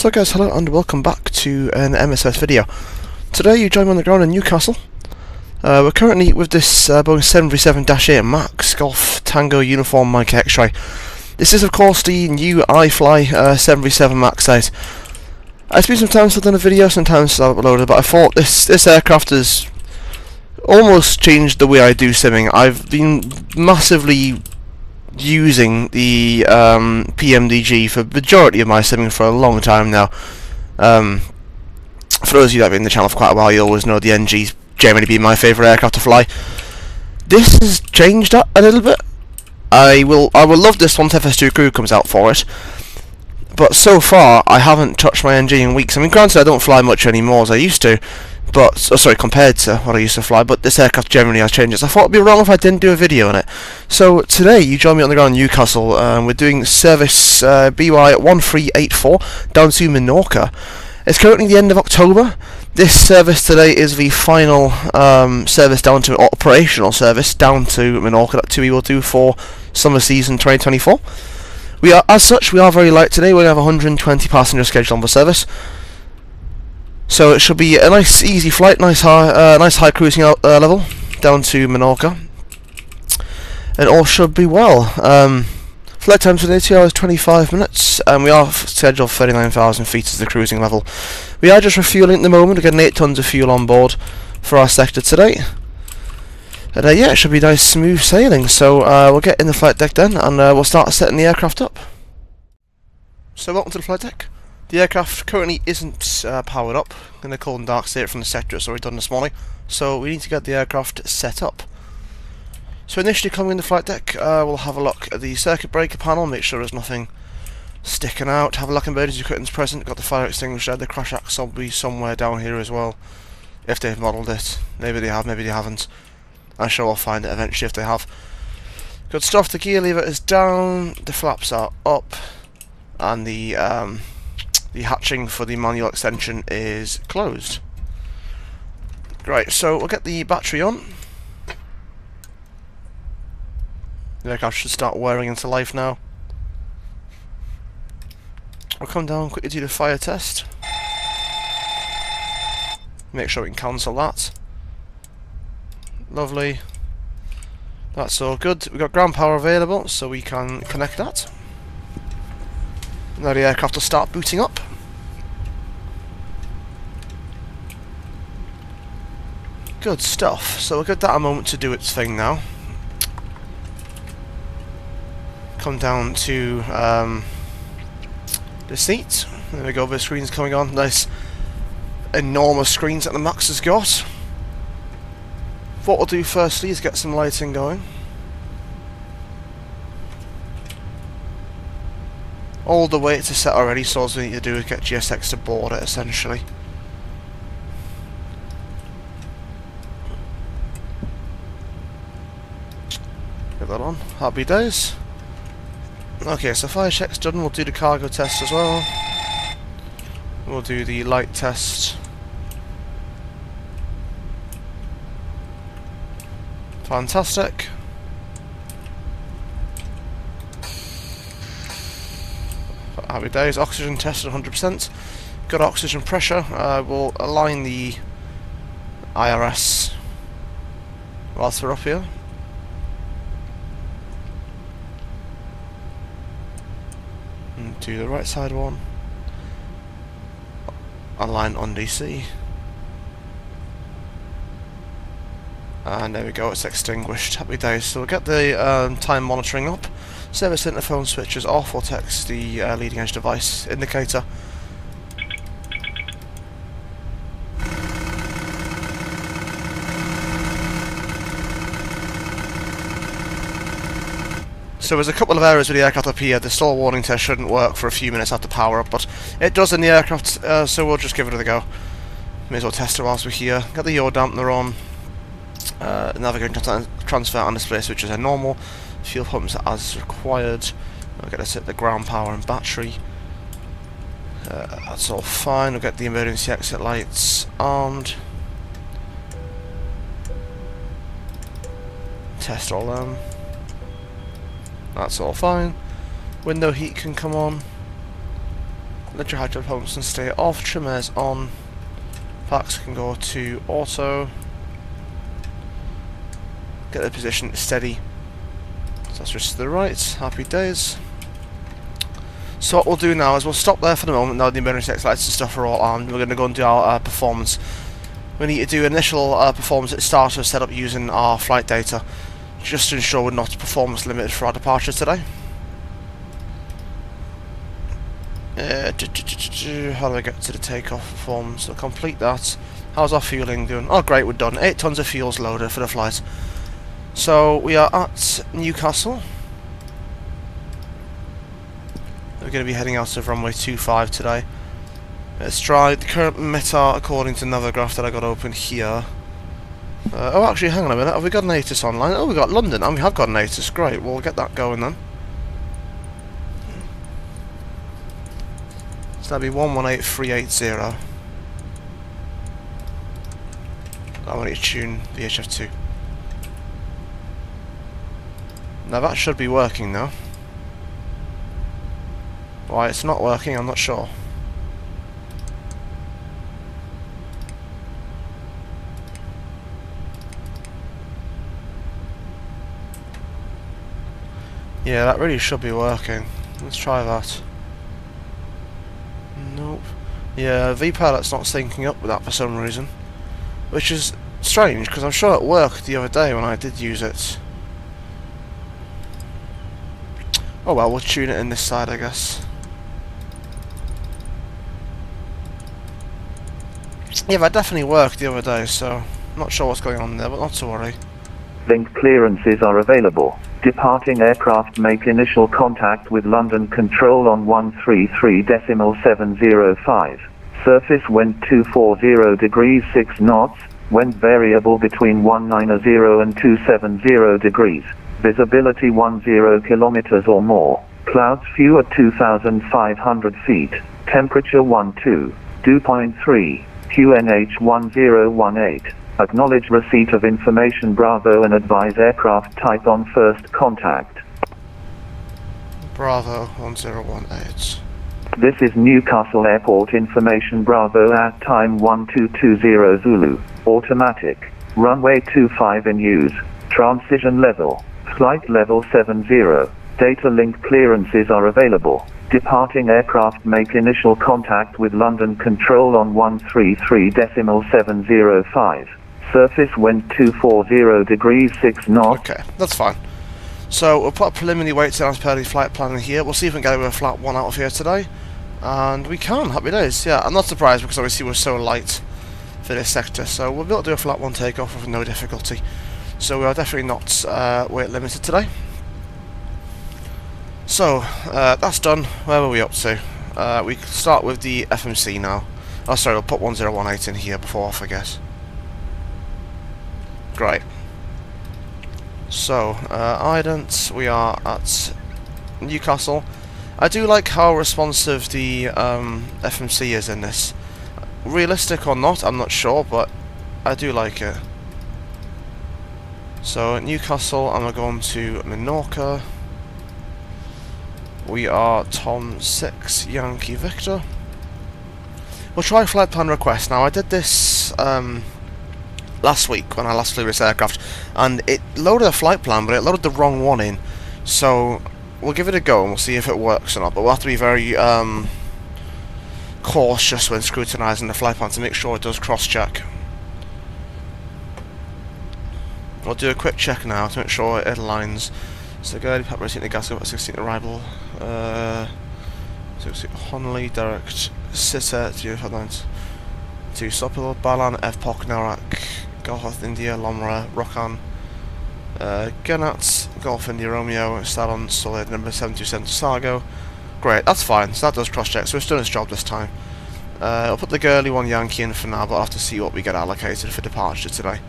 So guys, hello and welcome back to an MSFS video. Today you join me on the ground in Newcastle. Uh, we're currently with this uh, Boeing 737-8 MAX Golf Tango Uniform Mike X-Ray. This is of course the new iFly uh, 737 MAX size. It's been some time since I've done a video, sometimes I've uploaded, but I thought this, this aircraft has almost changed the way I do simming. I've been massively using the um, PMDG for majority of my simming for a long time now. Um, for those of you that have been in the channel for quite a while, you always know the NG's generally been my favourite aircraft to fly. This has changed that a little bit. I will I will love this once FS2Crew comes out for it. But so far, I haven't touched my NG in weeks. I mean, granted, I don't fly much anymore as I used to, but oh, sorry, compared to what I used to fly. But this aircraft generally has changes. I thought it'd be wrong if I didn't do a video on it. So today, you join me on the ground in Newcastle. Um, we're doing service uh, BY 1384 down to Menorca. It's currently the end of October. This service today is the final um, service down to operational service down to Menorca that TUI will do for summer season 2024. We are, as such, we are very light today. We have 120 passengers scheduled on the service. So it should be a nice, easy flight, nice high, uh, nice high cruising out, uh, level down to Menorca, and all should be well. Um, flight time today, two hours 25 minutes, and we are scheduled 39,000 feet as the cruising level. We are just refueling at the moment. We're getting 8 tons of fuel on board for our sector today. And uh, yeah, it should be nice, smooth sailing. So uh, we'll get in the flight deck then, and uh, we'll start setting the aircraft up. So welcome to the flight deck. The aircraft currently isn't uh, powered up in a cold and dark state from the sector it's already done this morning, so we need to get the aircraft set up. So initially coming in the flight deck, uh, we'll have a look at the circuit breaker panel, make sure there's nothing sticking out, have a look at emergency curtains present, got the fire extinguisher, the crash axle will be somewhere down here as well, if they've modelled it. Maybe they have, maybe they haven't. I'm sure we'll find it eventually if they have. Good stuff, the gear lever is down, the flaps are up, and the um, the hatching for the manual extension is closed. Right, so we'll get the battery on. The aircraft should start wearing into life now. We'll come down quickly do the fire test. Make sure we can cancel that. Lovely. That's all good. We've got ground power available, so we can connect that. Now the aircraft will start booting up. Good stuff. So we'll give that a moment to do its thing now. Come down to um, the seat. There we go, the screen's coming on. Nice enormous screens that the Max has got. What we'll do firstly is get some lighting going. All the way to set already, so all we need to do is get GSX to board it, essentially. Get that on. Happy days. Okay, so fire check's done, we'll do the cargo test as well. We'll do the light test. Fantastic. Happy days. Oxygen tested 100%. Good oxygen pressure. Uh, we'll align the IRS whilst we're up here. And do the right side one. Align on DC. And there we go, it's extinguished. Happy days. So we'll get the um, time monitoring up. Service interphone switches off or text the uh, leading edge device indicator. So there's a couple of errors with the aircraft up here. The stall warning test shouldn't work for a few minutes after power up, but it does in the aircraft, uh, so we'll just give it a go. May as well test it whilst we're here. Got the yaw dampener on. Uh, navigating transfer on display switches are normal fuel pumps as required. We're going to set the ground power and battery. Uh, that's all fine. I'll get the emergency exit lights armed. Test all them. That's all fine. Window heat can come on. nitrohydro pumps can stay off, trimmers on, packs can go to auto, get the position steady, that's just to the right, happy days. So what we'll do now is we'll stop there for the moment, now the emergency lights and stuff are all on, we're going to go and do our uh, performance. We need to do initial uh, performance at starter set up using our flight data, just to ensure we're not performance limited for our departure today. Uh, how do I get to the takeoff form? So complete that. How's our fueling doing? Oh great, we're done. 8 tons of fuel's loaded for the flight. So we are at Newcastle. We're going to be heading out of runway 25 today. Let's try the current METAR according to Navigraph that I got open here. Uh, oh actually hang on a minute, have we got an ATIS online? Oh we got London and we have got an ATIS, great, we'll get that going then. So that'd be 118380. I want to tune VHF2. Now that should be working though. Why it's not working, I'm not sure. Yeah, that really should be working. Let's try that. Nope. Yeah, vPilot's not syncing up with that for some reason. Which is strange, because I'm sure it worked the other day when I did use it. Oh well, we'll tune it in this side, I guess. Yeah, that definitely worked the other day, so... Not sure what's going on there, but not to worry. Link clearances are available. Departing aircraft make initial contact with London Control on 133.705. Surface wind 240 degrees 6 knots, wind variable between 190 and 270 degrees. Visibility 10 kilometers or more. Clouds few at 2,500 feet. Temperature 12, dew point 3, QNH 1018. Acknowledge receipt of information Bravo and advise aircraft type on first contact. Bravo 1018. This is Newcastle Airport information Bravo at time 1220 Zulu. Automatic. Runway 25 in use. Transition level. Flight level 70. Data link clearances are available. Departing aircraft make initial contact with London Control on 133.705. Surface wind 240 degrees 6 knots. Okay, that's fine. So we'll put a preliminary weight down as per the flight plan here. We'll see if we can get a flat one out of here today. And we can, happy days. Yeah, I'm not surprised because obviously we're so light for this sector. So we'll be able to do a flat one takeoff with no difficulty. So we are definitely not uh, weight limited today. So, uh, that's done. Where were we up to? Uh, we start with the FMC now. Oh, sorry, we'll put 1018 in here before off I forget. Great. So, uh, Ident, we are at Newcastle. I do like how responsive the um, FMC is in this. Realistic or not, I'm not sure, but I do like it. So, Newcastle, I'm going to Menorca. We are Tom 6, Yankee Victor. We'll try flight plan request. Now, I did this um, last week when I last flew this aircraft, and it loaded a flight plan, but it loaded the wrong one in. So we'll give it a go and we'll see if it works or not. But we'll have to be very um, cautious when scrutinising the flight plan to make sure it does cross-check. We'll do a quick check now to make sure it aligns. So go Papa Racing the gas over 16 arrival. Uh, so Honley, direct Sitter to Headlines. To Sopilo, Balan, Evpok, Narak, Golf India, Lomra, Rokan, uh, Ganat, Golf India Romeo, Stalon, Solid, number 727 Sargo. Great, that's fine, so that does cross check, so it's done its job this time. Uh, I'll put the girly one Yankee in for now, but I'll have to see what we get allocated for departure today.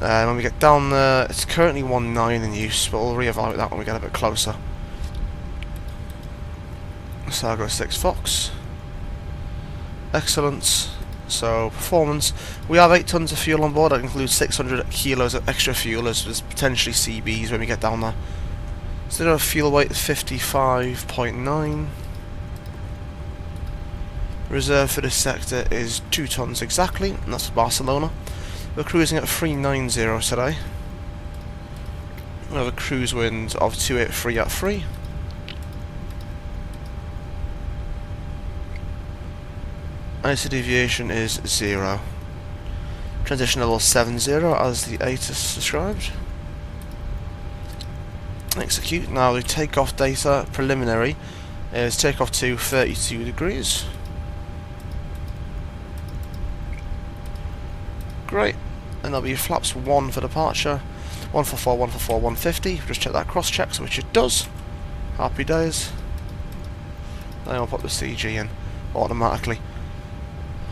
Uh, when we get down there, it's currently 1.9 in use, but we'll reevaluate that when we get a bit closer. Sargo 6 Fox. Excellent. So, performance. We have 8 tons of fuel on board. That includes 600 kilos of extra fuel as, there's potentially CBs when we get down there. So, a fuel weight 55.9. Reserve for this sector is 2 tons exactly, and that's for Barcelona. We're cruising at 390 today. We have a cruise wind of 283 at 3. ISA deviation is 0. Transition level 70 as the ATIS described. Execute. Now the takeoff data preliminary is takeoff to 32 degrees. Great. And there'll be flaps 1 for departure, 1 for 4, 1 for 4, 150. Just check that cross check, which it does. Happy days. Then I'll put the CG in automatically.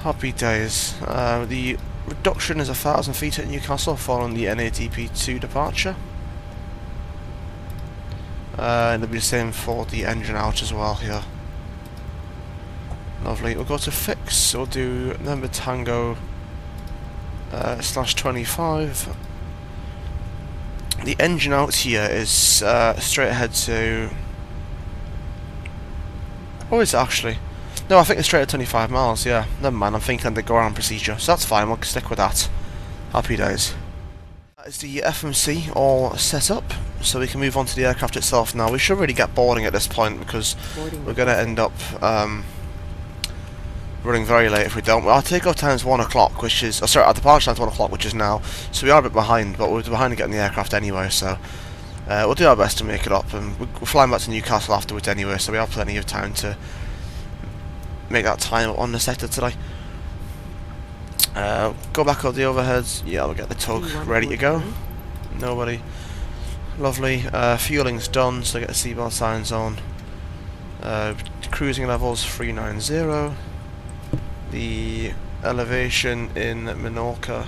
Happy days. Uh, the reduction is a thousand feet at Newcastle following the NATP 2 departure. Uh, and it'll be the same for the engine out as well here. Lovely. We'll go to fix. We'll do number Tango uh, slash 25. The engine out here is uh, straight ahead to. Oh, is it actually? No, I think it's straight at 25 miles, yeah. Never mind, I'm thinking the go around procedure, so that's fine, we'll stick with that. Happy days. That is the FMC all set up, so we can move on to the aircraft itself now. We should really get boarding at this point because we're going to end up um, running very late if we don't. Our takeoff time is 1 o'clock, which is... Oh, sorry, our departure time is 1 o'clock, which is now. So we are a bit behind, but we're behind in getting the aircraft anyway, so... Uh, we'll do our best to make it up, and we're flying back to Newcastle afterwards anyway, so we have plenty of time to make that time on the sector today. Uh, go back up the overheads. Yeah, we'll get the tug ready to go. Nobody. Lovely. Uh, fueling's done, so get the seatbelt signs on. Uh, cruising levels 390. The elevation in Menorca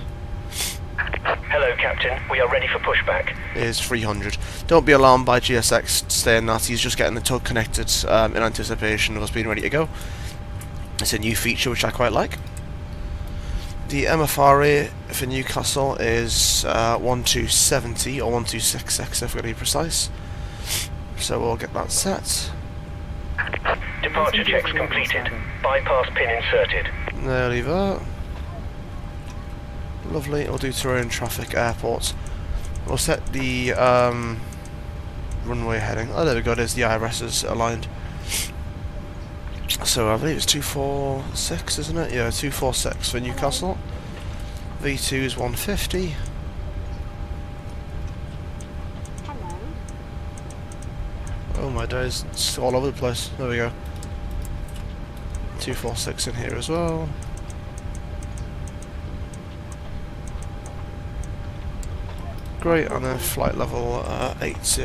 Hello, Captain. We are ready for pushback. is 300. Don't be alarmed by GSX saying that. He's just getting the tug connected um, in anticipation of us being ready to go. It's a new feature which I quite like. The MFRA for Newcastle is uh, 1270 or 1266 if we're going to be precise. So we'll get that set. Departure checks completed. Bypass pin inserted. There we go. Lovely. We'll do terrain traffic airports. We'll set the um, runway heading. Oh, there we go. There's the IRSs aligned. So I believe it's 246, isn't it? Yeah, 246 for Newcastle. V2 is 150. Oh my days, it's all over the place. There we go. 246 in here as well. Great, on then flight level uh, 80.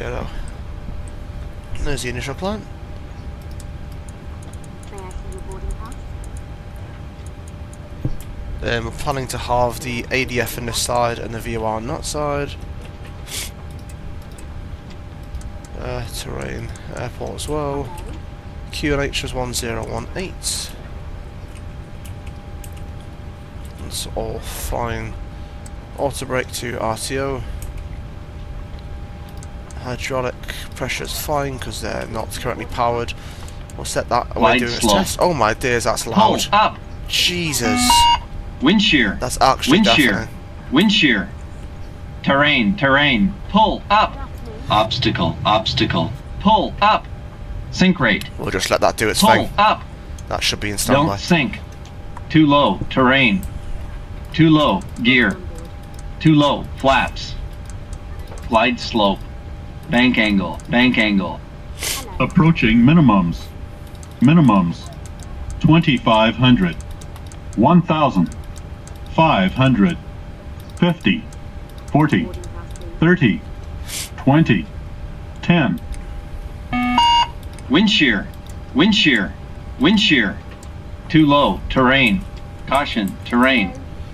There's the initial plan. Um, we're planning to halve the ADF in this side and the VOR on that side. Uh, terrain, airport as well. QNH is 1018. It's all fine. Auto brake to RTO. Hydraulic pressure is fine because they're not currently powered. We'll set that away doing a test. Oh my dears, that's loud. up. Jesus. Wind shear. That's actually Wind shear. Wind shear. Terrain. Terrain. Pull up. Obstacle. Obstacle. Pull up. Sink rate. We'll just let that do its Pull thing. up. That should be in standby. Don't sink. Too low. Terrain. Too low. Gear. Too low. Flaps. Glide slope. Bank angle. Bank angle. Approaching minimums. Minimums. 2,500. 1,000. 500. 50. 40. 30. 20. 10. Wind shear. Wind shear. Wind shear. Too low. Terrain. Caution. Terrain.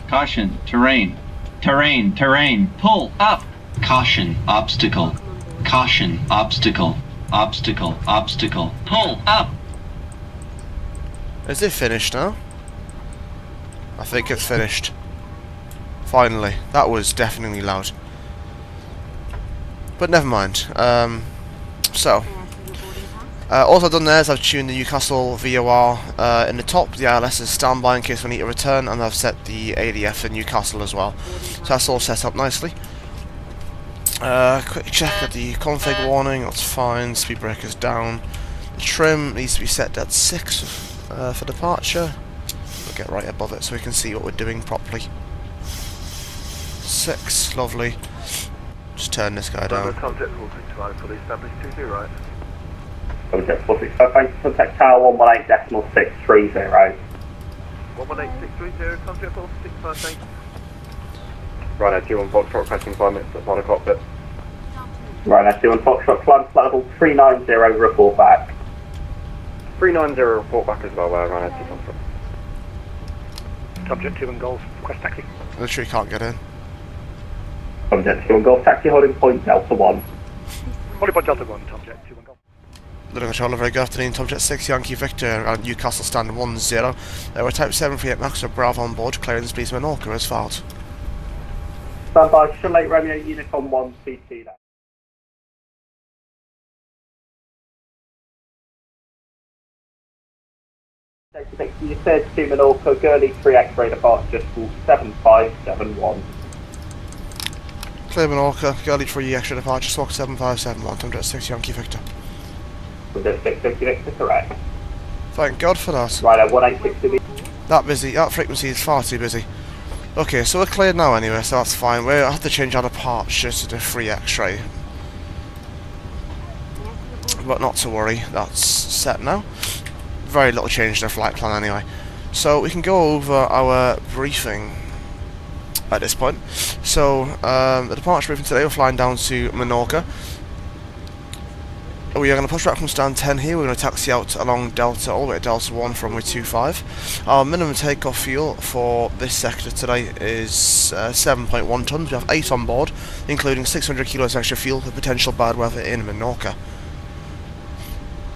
Caution. Terrain. Terrain. Terrain. Pull up. Caution. Obstacle. Caution. Obstacle. Obstacle. Obstacle. Pull up. Is it finished now? I think it's finished. Finally. That was definitely loud. But never mind. Um, so, Uh, all I've done there is I've tuned the Newcastle VOR uh, in the top, the ILS is standby in case we need to return, and I've set the ADF in Newcastle as well. So that's all set up nicely. Uh, quick check at the config warning, that's fine, speed breakers down. The trim needs to be set at 6 uh, for departure. We'll get right above it so we can see what we're doing properly. 6, lovely. Just turn this guy down. Contact 465 for the established 20 right. Contact 465, thanks. Contact tower 118.630. 118630, contact 465, thanks. Right, two on Foxtrot requesting climb at the Potter cockpit. Right, that's you on Foxtrot, climb flight level 390, report back. 390 report back as well, uh, Ryan, two Foxtrot. Subject 2 and Golf, request taxi. Literally can't get in. Contact 2 on Golf, taxi holding point Delta 1. Holy point Delta 1, subject 2 and Golf. Little controller, very good afternoon. Tomjet 6 Yankee Victor and Newcastle stand 1 0. Uh, we're type 738 Max with Bravo on board. Clearance please Menorca as filed. Stand by, Charlotte Romeo, Unicorn 1, CT there. You said to Menorca, Gurley 3 X-ray departure, school 7571. Clear Menorca, Gurley 3 extra departure, Swak 7571, Tomjet 6 Yankee Victor. Windows 650 Victor, correct. Thank God for that. Right, at 186 That busy, that frequency is far too busy. Okay, so we're cleared now anyway, so that's fine. We have to change our departure to the free X-ray. But not to worry, that's set now. Very little change to the flight plan anyway. So we can go over our briefing at this point. So, um, the departure briefing today, we're flying down to Menorca. We are going to push back from stand 10 here, we're going to taxi out along Delta, all the way to Delta 1 from runway 25. Our minimum takeoff fuel for this sector today is uh, 7.1 tonnes, we have 8 on board, including 600 kilos extra fuel for potential bad weather in Menorca.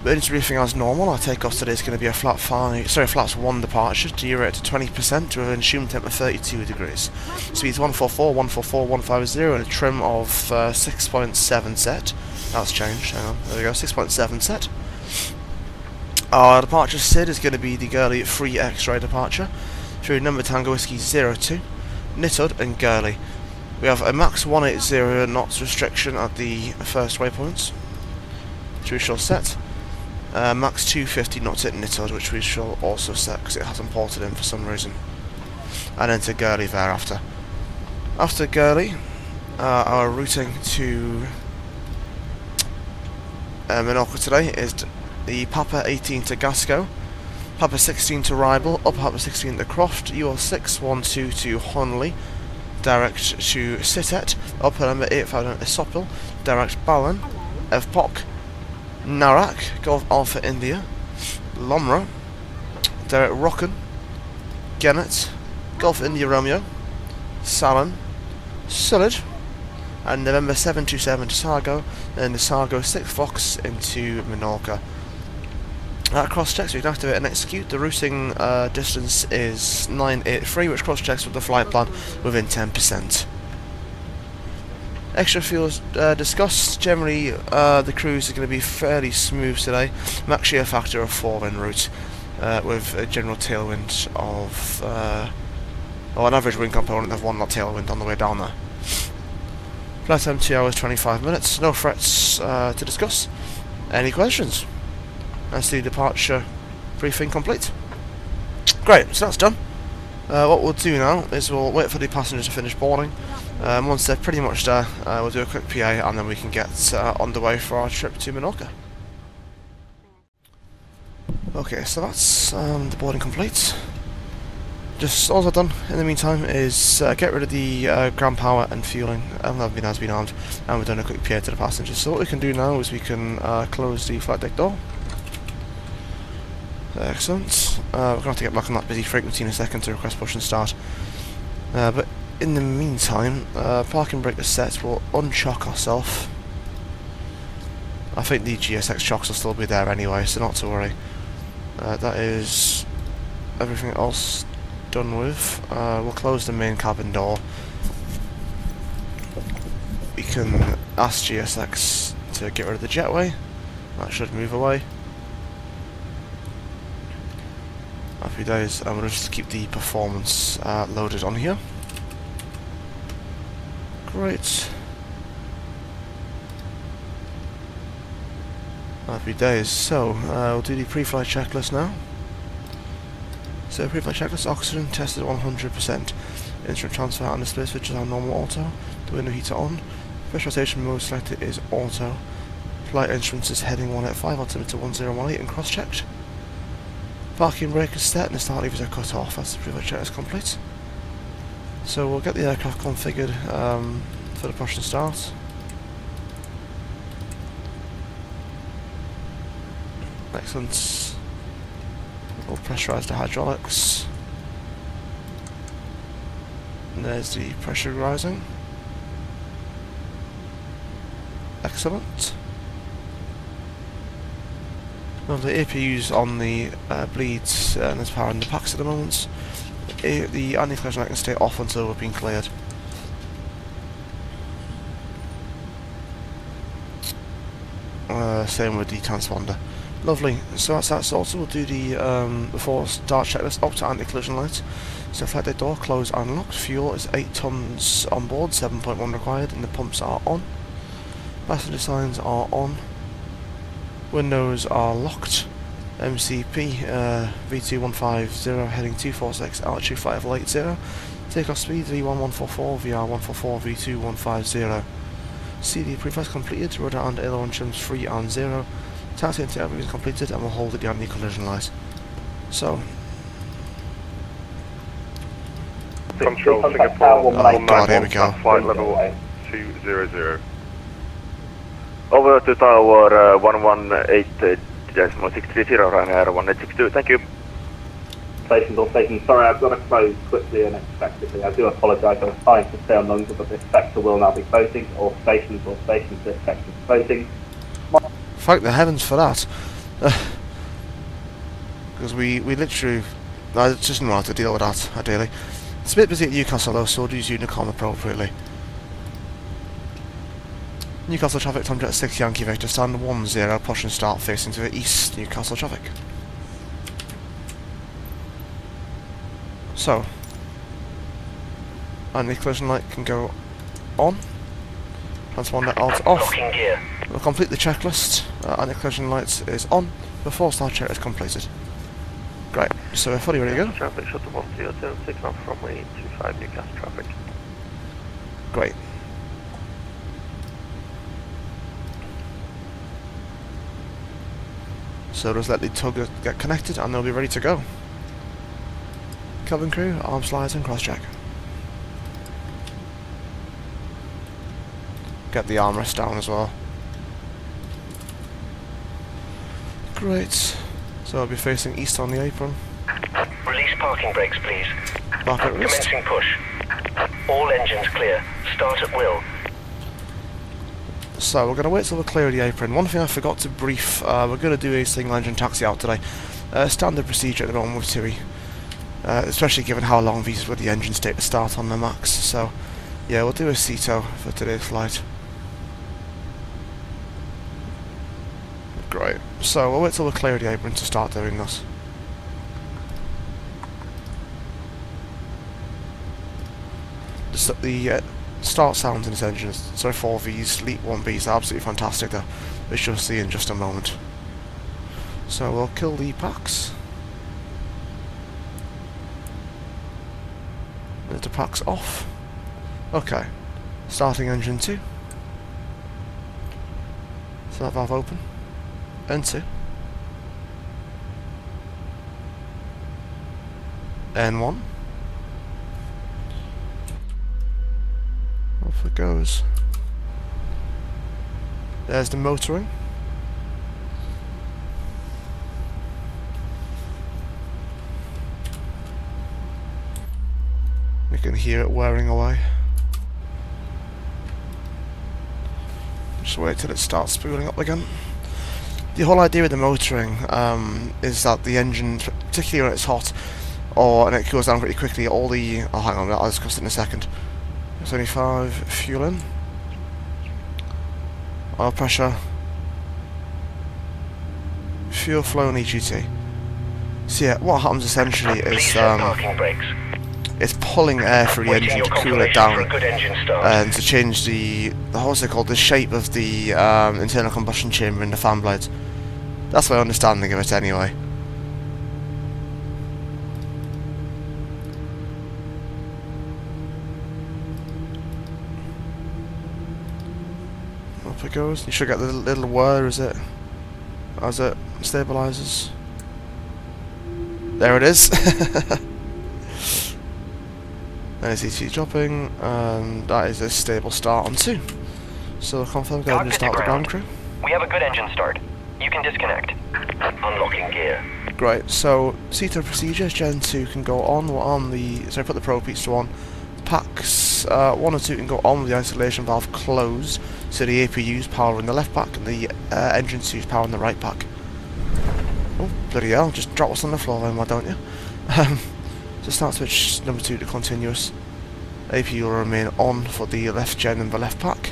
Emergency briefing as normal, our takeoff today is going to be a flat 5, sorry, flat 1 departure, derate to 20% with an assumed temp of 32 degrees. Speeds 144, 144, 150 and a trim of uh, 6.7 set. That's changed, hang on, there we go, 6.7 set. Our departure SID is going to be the Gurley free X-ray departure through number Tango Whiskey 02, Knitted and Gurley. We have a max 180 knots restriction at the first waypoints, which we shall set. Uh, max 250 knots at Knitted, which we shall also set because it hasn't ported in for some reason. And then to Gurley thereafter. After Gurley, uh, our routing to uh, Menorca today is the Papa 18 to Gasco, Papa 16 to Ribel, up Papa 16 to Croft, UL 612 to Honley, direct to Sitet, up number 8000 to Sopil, direct Ballan, Evpok, Narak, Golf Alpha India, Lomra, direct Rocken, Gennet, Golf India Romeo, Salon, Sullid, and November 727 to Sargo, then the Sargo 6 Fox into Menorca. That cross checks, we can activate and execute. The routing uh, distance is 983, which cross checks with the flight plan within 10%. Extra fuel uh, discussed. Generally, uh, the cruise is going to be fairly smooth today. Max shear factor of 4 en route, uh, with a general tailwind of, uh, or an average wind component of 1 knot tailwind on the way down there. Flight time 2 hours 25 minutes, no threats uh, to discuss. Any questions? That's the departure briefing complete. Great, so that's done. Uh, what we'll do now is we'll wait for the passengers to finish boarding. Um, once they're pretty much there, uh, we'll do a quick PA and then we can get uh, on the way for our trip to Menorca. Okay, so that's um, the boarding complete. Just all I've done in the meantime is uh, get rid of the uh, ground power and fueling, that has been armed, and we've done a quick PA to the passengers. So what we can do now is we can uh, close the flight deck door. Excellent. Uh, we're going to have to get back on that busy frequency in a second to request push and start. Uh, but in the meantime, uh, parking brake is set. We'll unchock ourselves. I think the GSX shocks will still be there anyway, so not to worry. Uh, that is everything else done with. Uh, we'll close the main cabin door. We can ask GSX to get rid of the jetway. That should move away. A few days, I'm going to just keep the performance uh, loaded on here. Great. Happy days. So, uh, we'll do the pre-flight checklist now. So, pre-flight checklist, oxygen tested 100%. Instrument transfer and display switches are normal auto. The window heater on. Pressurization mode selected is auto. Flight instruments is heading 185, altimeter 1018 and cross-checked. Parking brake is set and the start levers are cut off. That's the pre-flight checklist complete. So we'll get the aircraft configured um, for the push and start. Excellent. We'll pressurise the hydraulics. And there's the pressure rising. Excellent. Now the APU's on the uh, bleeds uh, and there's power in the packs at the moment. A the anti-collision light can stay off until we've been cleared. Uh, same with the transponder. Lovely. So that's that sorted. We'll do the um, before start checklist up to anti-collision light. So flight deck door closed and locked. Fuel is 8 tons on board, 7.1 required, and the pumps are on. Passenger signs are on. Windows are locked. MCP uh, V2150 heading 246 altitude 580. Takeoff speed V1144 VR144 V2150. CD preflight completed. Rudder and aileron trims 3 and 0. Taxi and takeoff is completed and we'll hold at the anti-collision light. So, Control Contact Singapore, tower one Oh, nine God, here we one go. one flight three level 200. Over to tower uh, 118.630, Ryanair 1862, thank you. Stations all stations. Sorry, I've got to close quickly and unexpectedly. I do apologise. I was trying to stay on longer, but this sector will now be closing. All stations, all stations, this sector is closing. thank the heavens for that. Uh, because we, we literally... I just didn't know how to deal with that, ideally. It's a bit busy at Newcastle though, so we'll use Unicom appropriately. Newcastle traffic, Tomjet 6 Yankee Victor, stand 1-0, push and start facing to the east, Newcastle traffic. So, and the collision light can go on. Transponder alt off. Locking gear. We'll complete the checklist, uh, and the collision lights is on the before start check is completed. Great, so we're fully ready to go. Traffic shuttle 102, taking off from 25 Newcastle traffic. Great. So just let the tug get connected and they'll be ready to go. Cabin crew, arm slides and cross check. Get the armrest down as well. Great. So I'll be facing east on the apron. Release parking brakes, please. Back at wrist. Commencing push. All engines clear. Start at will. So we're going to wait till we're clear of the apron. One thing I forgot to brief, uh, we're going to do a single engine taxi out today. Uh, standard procedure at the moment with TUI. Uh, especially given how long these with the engines take to start on the max. So yeah, we'll do a CETO for today's flight. Great. So we'll wait till we're clear of the apron to start doing this. The uh, start sounds in this engine, so 4Vs, Leap 1Bs are absolutely fantastic which you'll see in just a moment. So we'll kill the packs. Let the packs off. Okay. Starting engine 2. Start valve open. N2. N1. Off it goes. There's the motoring. You can hear it wearing away. Just wait till it starts spooling up again. The whole idea with the motoring um, is that the engine, particularly when it's hot, or and it cools down pretty quickly, all the... Oh, hang on, I'll discuss it in a second. 75, fuel in. Oil pressure. Fuel flow and EGT. So yeah, what happens essentially is um, it's pulling air through the engine to cool it down good engine start. and to change the, the what's it called, the shape of the um, internal combustion chamber in the fan blades. That's my understanding of it anyway. Goes. You should get the little wire, as it oh, as it stabilizes. There it is. There's ET dropping, and that is a stable start on two. So confirm go ahead and start the ground. crew. We have a good engine start. You can disconnect. Unlocking gear. Great, so CETO procedures, Gen 2 can go on we're on the, so I put the probe heats to on. Packs uh, 1 or 2 can go on with the isolation valve closed, so the APU's power in the left pack and the uh, engine 2's power in the right pack. Oh, bloody hell, just drop what's on the floor then, why don't you? Um, so start switch number 2 to continuous. APU will remain on for the left gen and the left pack.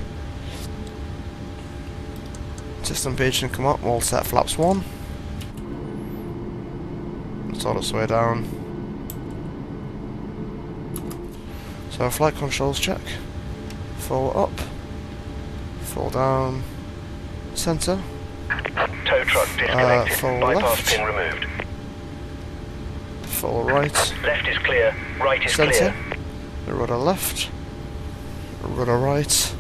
System page can come up, all set flaps 1. It's all its way down. So flight controls check. Full up. Full down. Centre. Tow truck disconnected. Uh, full Bypass left. pin removed. Full right. Left is clear. Right is Centre. clear. Rudder left. Rudder right.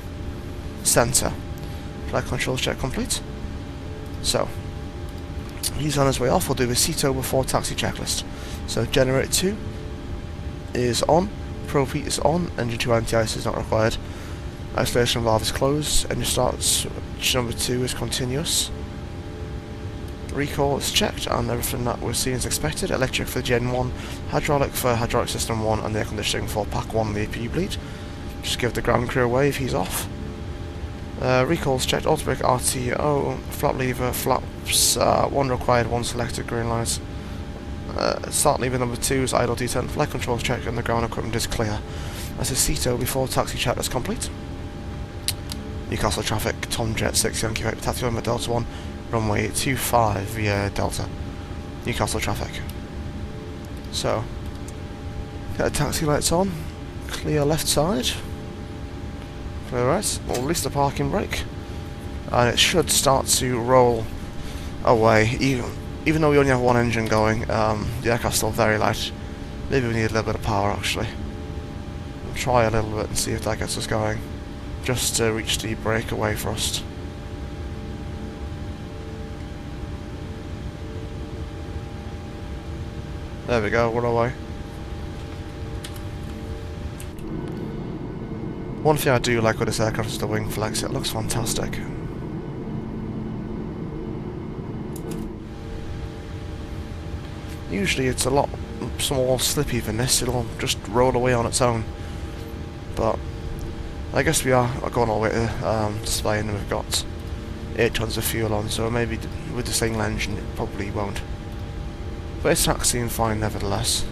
Centre. Flight controls check complete. So, he's on his way off. We'll do a CETO before taxi checklist. So, generator 2 is on. Heat is on. Engine 2 anti-ice is not required. Isolation valve is closed. Engine starts, number 2 is continuous. Recall is checked and everything that we're seeing is expected. Electric for Gen 1, hydraulic for hydraulic system 1 and the air conditioning for pack 1 and the APU bleed. Just give the ground crew a wave, he's off. Uh, recalls checked, autobrake RTO, flap lever, flaps, uh, 1 required, 1 selected, green lights. Uh, start lever number 2 is idle detent, flight controls check and the ground equipment is clear. As a CETO before taxi check is complete. Newcastle traffic, Tomjet 6 Yankee Quebec, taxi Delta 1, runway 25 via Delta. Newcastle traffic. So, get the taxi lights on, clear left side, clear right, we'll release the parking brake, and it should start to roll away, even, even though we only have one engine going, um, the aircraft's still very light. Maybe we need a little bit of power actually. We'll try a little bit and see if that gets us going, just to reach the breakaway thrust. There we go, we're away. One thing I do like with this aircraft is the wing flex, it looks fantastic. Usually it's a lot more slippy than this, it'll just roll away on its own. But I guess we are going all the way to um, Spain and we've got 8 tons of fuel on, so maybe with the single engine it probably won't. But it's taxiing fine nevertheless.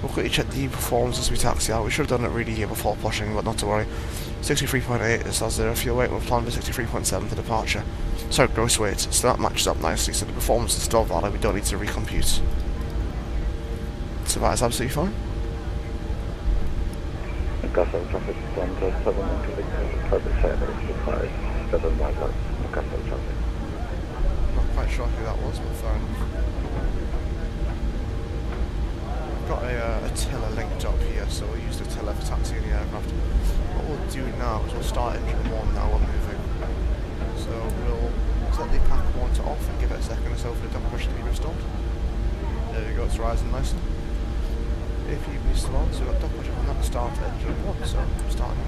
We'll quickly check the performance as we taxi out. We should have done it really here before pushing, but not to worry. 63.8 is as zero fuel weight, we're planning for 63.7 for departure. So gross weight, so that matches up nicely, so the performance is still valid, we don't need to recompute. So that is absolutely fine. Newcastle traffic Delta 7 traffic service 7 white lights, Newcastle traffic. Not quite sure who that was, but fair enough. I've got a, uh, a tiller linked up here, so we'll use the tiller for taxiing the aircraft. What we'll do now is we'll start engine 1 now we're moving. So we'll set the pack water off and give it a second or so for the double pressure to be restored. There we go, it's rising nicely. If you still on, so we've got double pressure on that start engine 1, so starting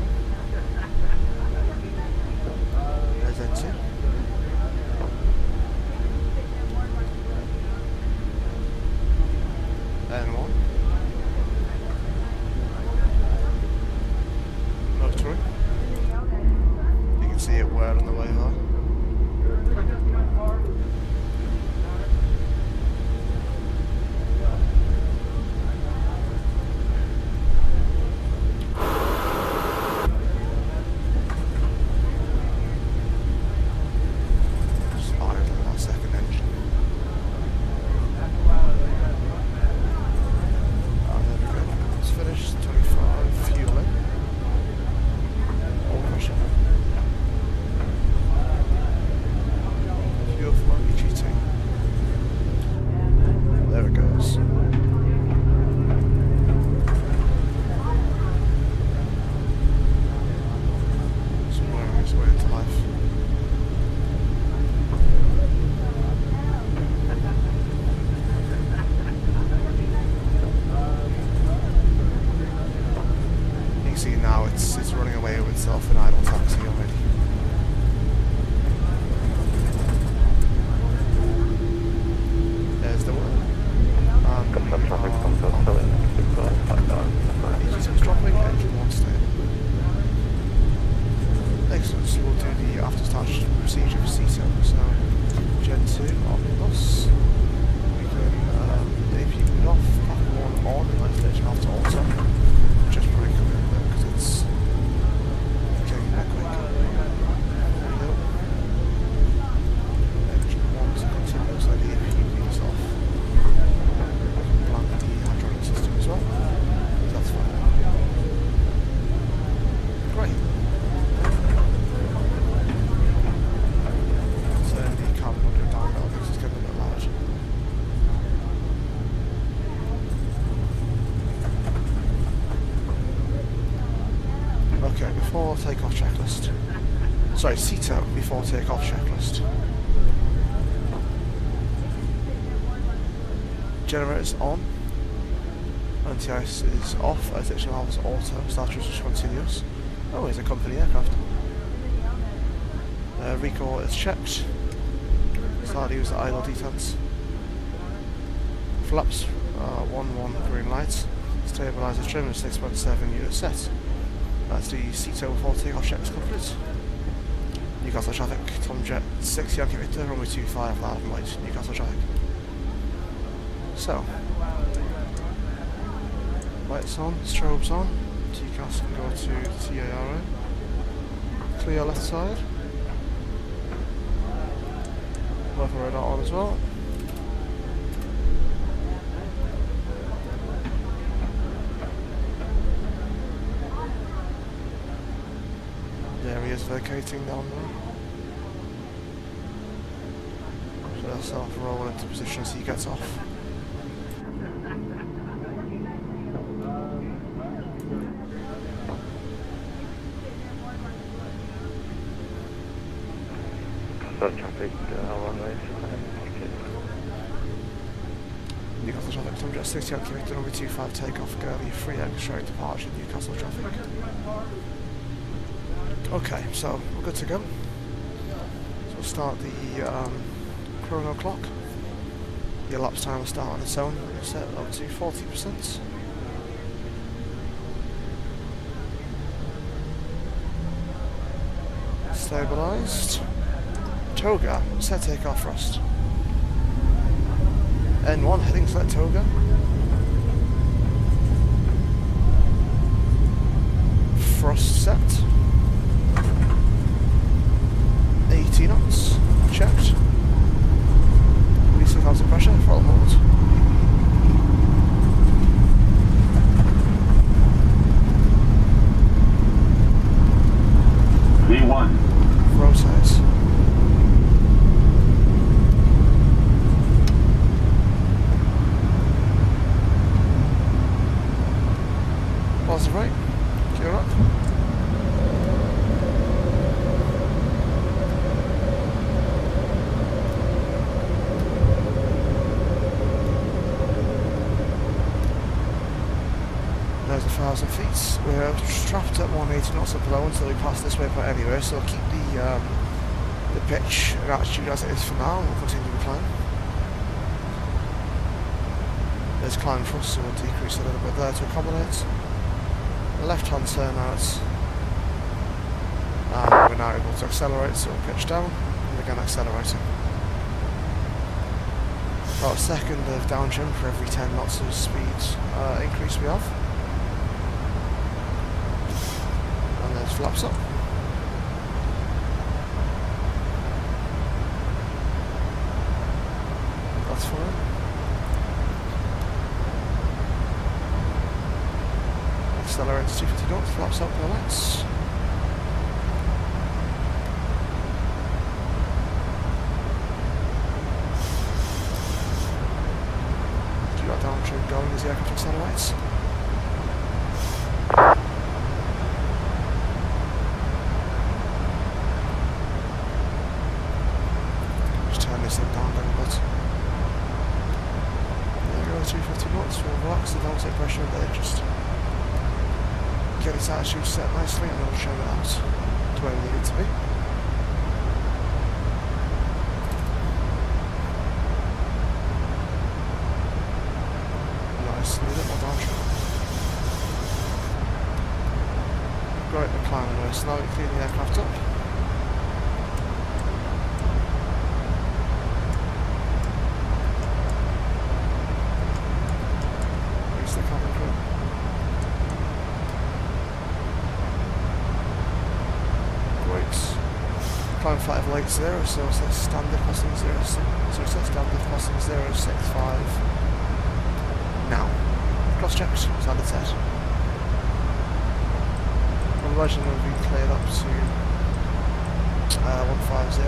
before takeoff checklist. Sorry, CETO before takeoff checklist. Generators on. Anti-ice is off, as it allows auto, starters is continuous. Oh, it's a company aircraft. Uh, recall is checked. Start use the idle detents. Flaps, uh, 1 1 green lights. Stabilizer trim is 6.7 units set. That's the CETO before takeoff checks complete. Newcastle traffic, Tomjet 6 Yankee Victor, runway 25 loud and white, Newcastle traffic. So, lights on, strobes on, TCAS can go to TARO. Clear left side. Weather radar on as well. There he is vacating down there. So that's off roll into position as he gets off. Traffic, uh, runway Newcastle traffic, Tomjet 60 activated number 25 takeoff, Gurley 3 X-ray departure, Newcastle traffic. Okay, so we're good to go. So we'll start the um, chrono clock. The elapsed time will start on its own, set up to 40%. Stabilised. Toga, set takeoff thrust. N1 heading select Toga. Frost set. 80 knots. Checked. Releasing clouds of pressure, throttle hold. V1. Rotate. Positive right. Gear up. There's a thousand feet. We're trapped at 180 knots up below until we pass this waypoint anyway, so keep the um, the pitch and attitude as it is for now, and we'll continue the climb. There's climb thrust, we'll decrease a little bit there to accommodate. The left hand turn out. And we're now able to accelerate, so we'll pitch down, and again accelerating. About a second of downtrim for every 10 knots of speed uh, increase we have. And there's flaps up. That's fine. Accelerate to 250 knots, flaps up, no lights. Keep that downtrim going as the aircraft accelerates. Just turn this thing down a little bit. There you go, 250 knots, we'll relax the downside pressure a bit, just get its attitude set nicely and then we'll trim it out to where we need it to be. Nice, a little more downtrim. Great, the climb anyway, so now we clean the aircraft up. Climb flight of late zero, so it says standard crossing zero six. So it says standard crossing zero six five. Now, cross checked, standard set. Otherwise, you're going to be cleared up to uh, 150.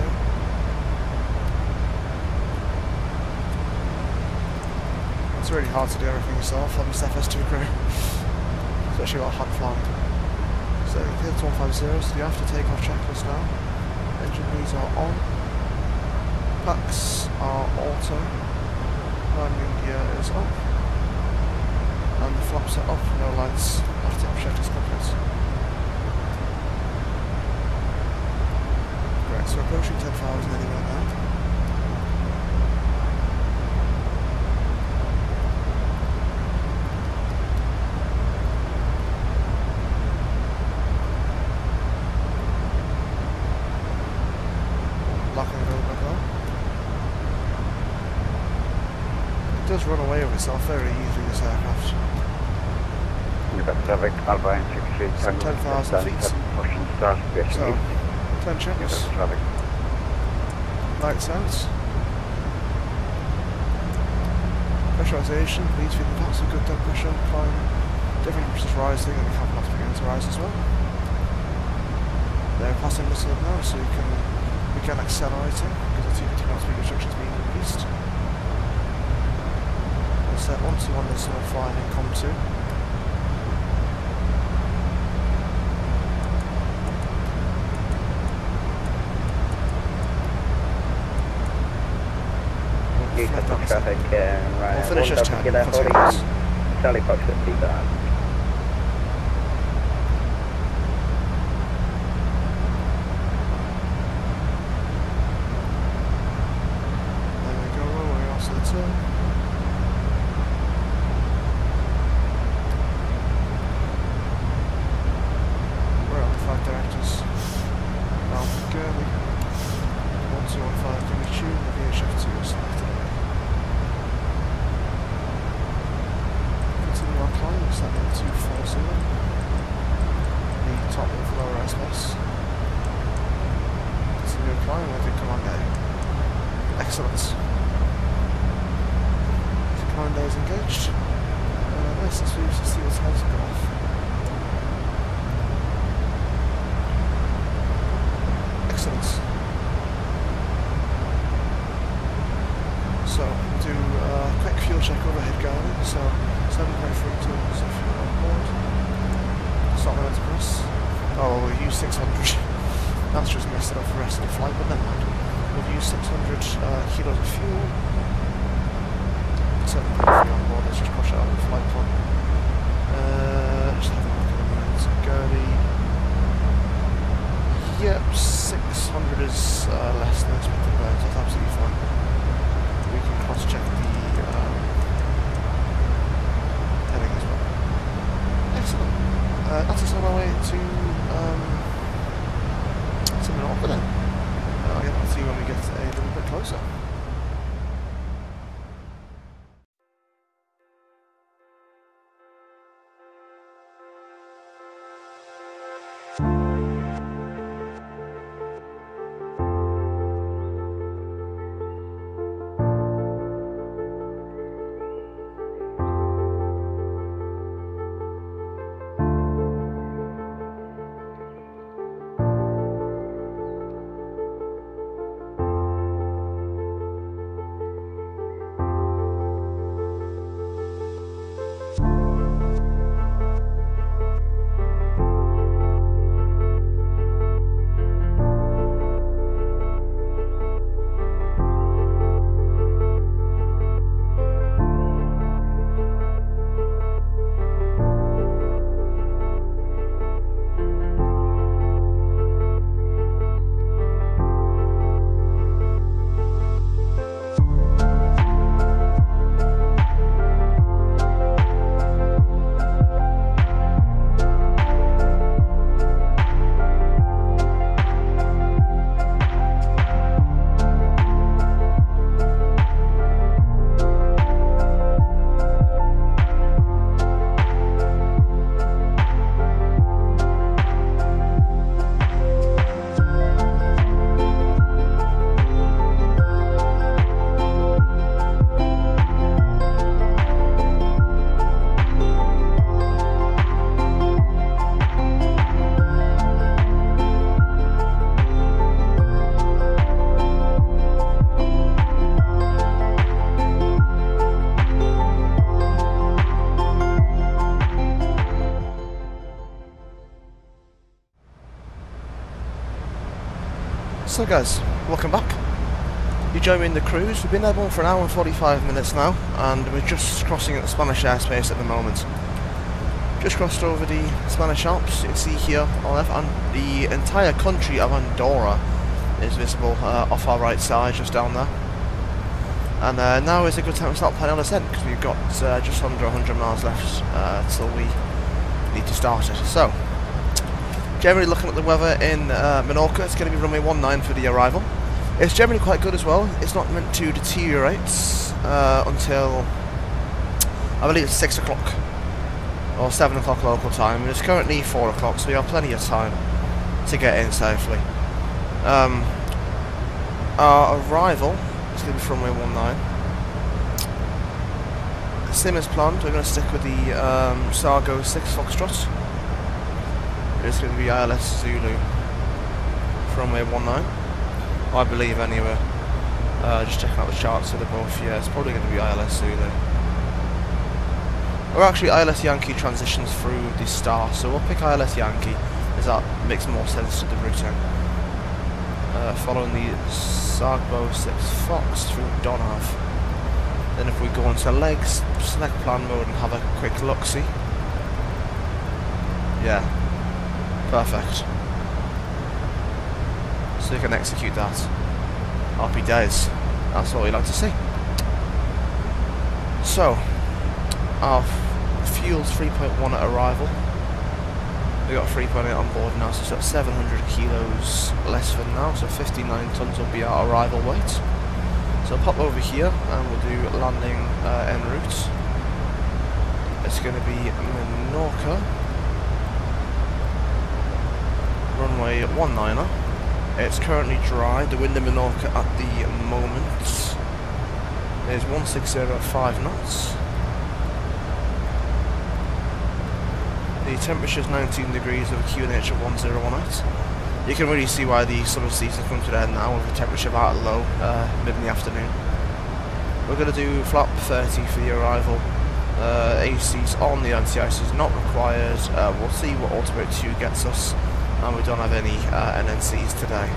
It's really hard to do everything yourself on this FS2Crew, especially while hot flying. So it's 150, so you have to take off checklist now. Engine leads are on. Packs are auto. Landing gear is up. And the flaps are up, no lights. After checklist complete. approaching 10,000 anyway now. Locking it over now. It does run away with itself very easily, this aircraft. Traffic, Alpine feet, 10,000 feet. So, 10. Traffic. Black's house. Pressurization leads to the lots of good dump pressure, climb, different temperatures rising, and the carbon lots begin to rise as well. They're passing this up now, so you can begin accelerating, because the 250 knots speed restrictions being released. That's that 121 is flying in COM 2. due customer traffic, uh, right. We'll finish this time. Charlie Fox 50, guys, welcome back. You join me in the cruise. We've been airborne for an hour and 45 minutes now, and we're just crossing at the Spanish airspace at the moment. Just crossed over the Spanish Alps, you can see here on the left, and the entire country of Andorra is visible uh, off our right side, just down there. And uh, now is a good time to start planning on ascent, because we've got uh, just under 100 miles left uh, till we need to start it. So, generally looking at the weather in uh, Menorca, it's going to be runway 19 for the arrival. It's generally quite good as well. It's not meant to deteriorate uh, until I believe it's 6 o'clock or 7 o'clock local time. And it's currently 4 o'clock, so we have plenty of time to get in safely. Um, our arrival is going to be from runway 19. Same as planned, we're going to stick with the um, Sargo 6 Foxtrot. It's going to be ILS Zulu from runway 19. I believe anyway. Uh, just checking out the charts of the both. Yeah, it's probably going to be ILS Zulu. Or actually ILS Yankee transitions through the star, so we'll pick ILS Yankee as that makes more sense to the routing. Uh, following the Sargo 6 Fox through Donav. Then if we go into legs, select plan mode and have a quick look-see. Yeah, perfect so you can execute that. Happy days. That's what we like to see. So, our fuel's 3.1 at arrival. We got 3.8 on board now, so it's got 700 kilos less than now, so 59 tons will be our arrival weight. So I'll pop over here and we'll do landing uh, en route. It's going to be Menorca, runway 19er. It's currently dry. The wind in Menorca at the moment is 160 at 5 knots. The temperature is 19 degrees with a QNH of 1018. You can really see why the summer season comes to an end now with the temperature about low uh, mid in the afternoon. We're going to do flap 30 for the arrival. Uh, ACs on the anti-ice is not required. Uh, we'll see what Autobrake 2 gets us and we don't have any uh, NNCs today.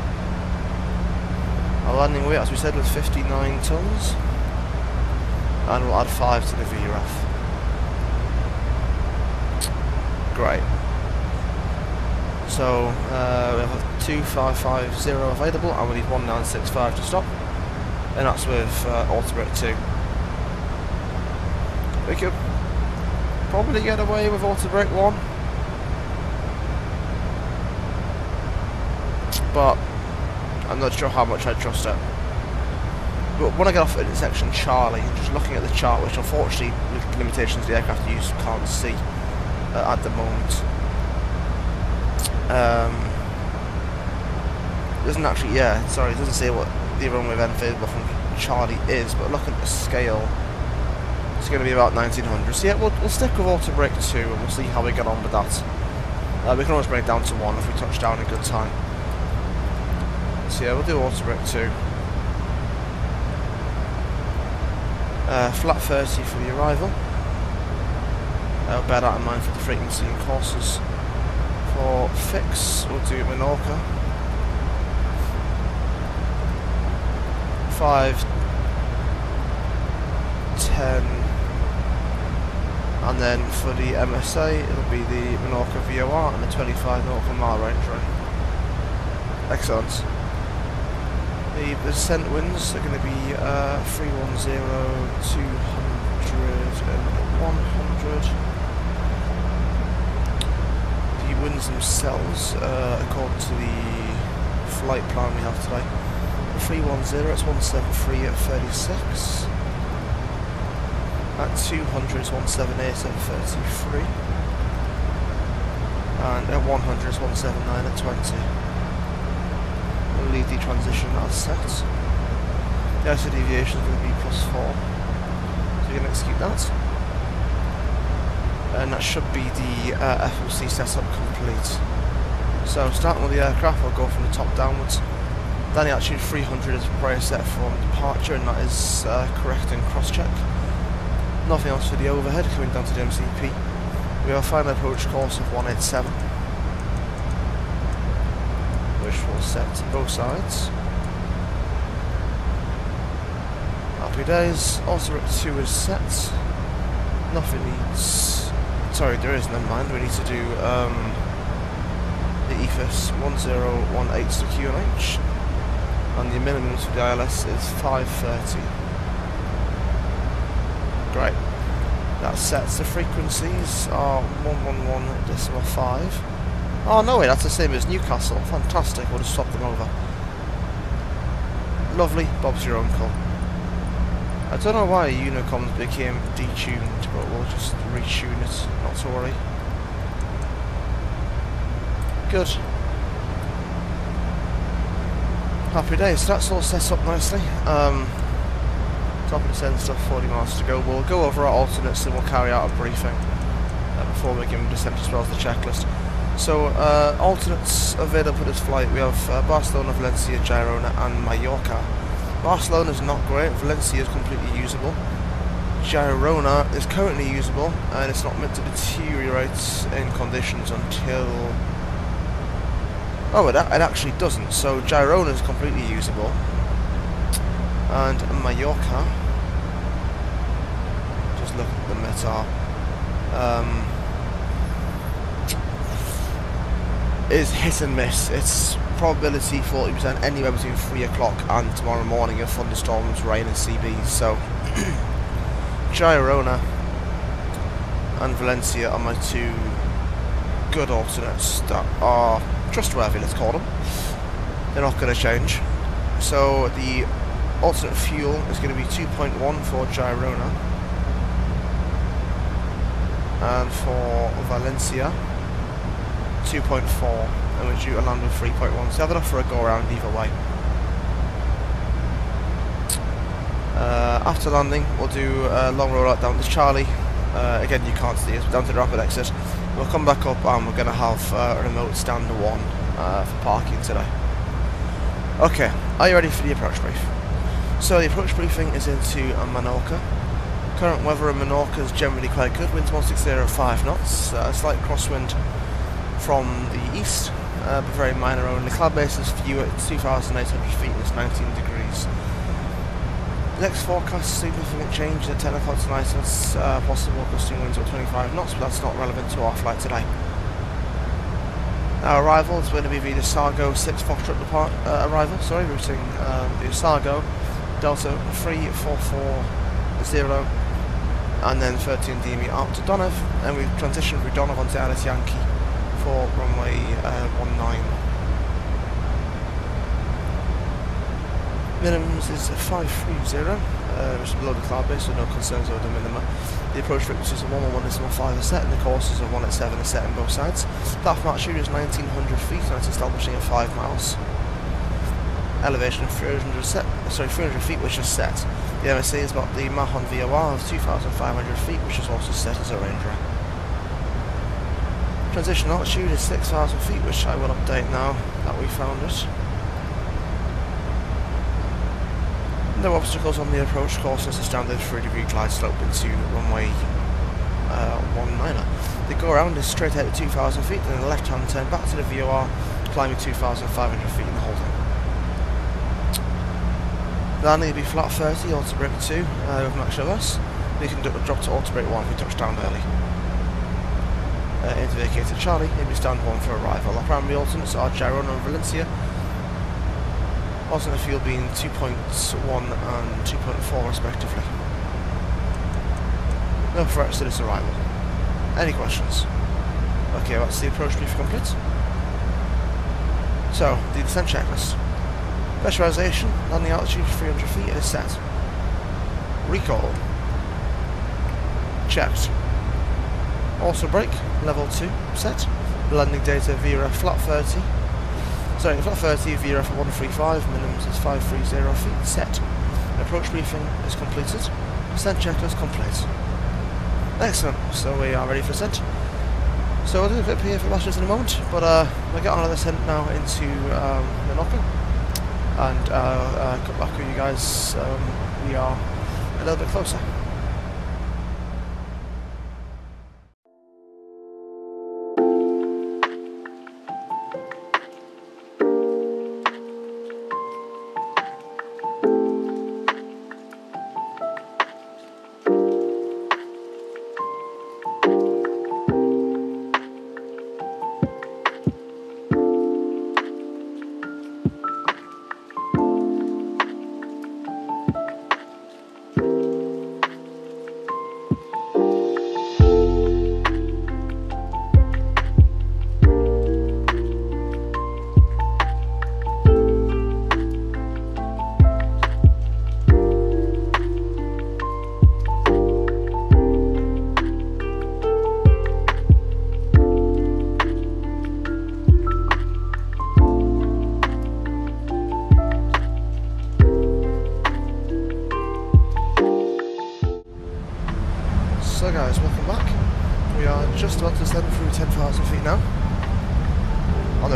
Our landing weight, as we said, was 59 tons, and we'll add 5 to the VREF. Great. So, uh, we have 2550 available, and we need 1965 to stop, and that's with uh, Autobrake 2. We could probably get away with Autobrake 1. But I'm not sure how much I trust it. But when I get off at section Charlie, just looking at the chart, which unfortunately, with limitations of the aircraft use, can't see uh, at the moment. Um, doesn't actually, yeah, sorry, it doesn't say what the runway event available from Charlie is, but looking at the scale, it's going to be about 1900. So yeah, we'll, we'll stick with Autobrake 2 and we'll see how we get on with that. Uh, we can always bring it down to 1 if we touch down in good time. Yeah, we'll do Autobrake 2. Uh, flat 30 for the arrival. Uh, bear that in mind for the frequency and courses. For fix, we'll do Menorca. 5, 10, and then for the MSA it'll be the Menorca VOR and the 25 nautical mile range. Excellent. The percent winds are going to be uh, 310, 200 and 100. The winds themselves, uh, according to the flight plan we have today, 310 it's 173 at 36. At 200 it's 178 at 33. And at 100 it's 179 at 20 leave the transition as set. The ISA deviation is going to be plus 4. So you can execute that. And that should be the uh, FOC setup complete. So starting with the aircraft, I'll go from the top downwards. Then the altitude 300 is prior set from departure and that is uh, correct and cross-check. Nothing else for the overhead coming down to the MCP. We have a final approach course of 187. Visual set to both sides. Happy days. Ultimate 2 is set. Nothing needs... Sorry, there is, never mind. We need to do um, the EFIS 1018 to QNH. And the minimum for the ILS is 530. Great. That sets the frequencies are 111.5. Oh no way, that's the same as Newcastle. Fantastic, we'll just swap them over. Lovely, Bob's your uncle. I don't know why Unicomms became detuned, but we'll just retune it, not to worry. Good. Happy days, so that's all set up nicely. Um, top and send stuff, 40 miles to go. We'll go over our alternates and we'll carry out a briefing uh, before we give them well as the checklist. So, uh, alternates available for this flight, we have uh, Barcelona, Valencia, Girona and Mallorca. Barcelona is not great, Valencia is completely usable. Girona is currently usable and it's not meant to deteriorate in conditions until... Oh, it, it actually doesn't, so Girona is completely usable. And Mallorca, just look at the METAR, um, is hit and miss. It's probability 40% anywhere between 3 o'clock and tomorrow morning of thunderstorms, rain and CBs. So, Girona and Valencia are my two good alternates that are trustworthy, let's call them. They're not going to change. So, the alternate fuel is going to be 2.1 for Girona. And for Valencia, 2.4 and we're due to land with 3.1 so have enough for a go around either way. Uh, after landing we'll do a long roll out down to Charlie. Uh, again you can't see us down to the rapid exit we'll come back up and we're going to have uh, a remote stand one uh, for parking today. Okay are you ready for the approach brief? So the approach briefing is into Menorca. Current weather in Menorca is generally quite good. Winds 1605 knots uh, a slight crosswind from the east, uh, but very minor only. Cloud basis view at 2,800 feet and it's 19 degrees. Next forecast significant change at 10 o'clock tonight as uh, possible gusting winds at 25 knots, but that's not relevant to our flight today. Our arrival is going to be the Sargo 6 Foxtrot depart, uh, arrival, sorry, routing um, the Sargo Delta 3440 and then 13 DME up to Donev, and we transition through Donev onto ILS Yankee for runway uh, 19. Minimums is 530, uh, which is below the cloud base, so no concerns over the minima. The approach frequencies are 111.5 a set, and the courses are 1 at 7 a set on both sides. Path altitude is 1900 feet, and it's establishing at 5 miles. Elevation of 300 set, sorry, 300 feet, which is set. The MSA has got the Mahon VOR of 2,500 feet, which is also set as a range Transition altitude is 6,000 feet, which I will update now that we found it. No obstacles on the approach course, it's a standard 3 degree glide slope into runway uh, 19er. The go around is straight ahead at 2,000 feet, then the left hand turn back to the VOR, climbing 2,500 feet in the holding. Will be flat 30, auto brake 2 uh, with max us. You can drop to auto brake 1 if we touch down early. Uh, into vacated Charlie, it will be stand 1 for arrival. Our primary alternates are Girona and Valencia. Alternate fuel being 2.1 and 2.4 respectively. No threats to this arrival. Any questions? Okay, that's the approach brief complete. So, the descent checklist. Pressurization, landing altitude 300 feet is set. Recall. Checked. Also brake, level 2, set. Landing data VREF flat 30. Sorry, flat 30, VREF for 135, minimums is 530 feet, set. Approach briefing is completed. Descent checklist complete. Excellent, so we are ready for descent. So we'll do a bit here for passengers in a moment, but uh, we'll get on the descent now into um, Menorca and uh, uh, come back with you guys. Um, we are a little bit closer.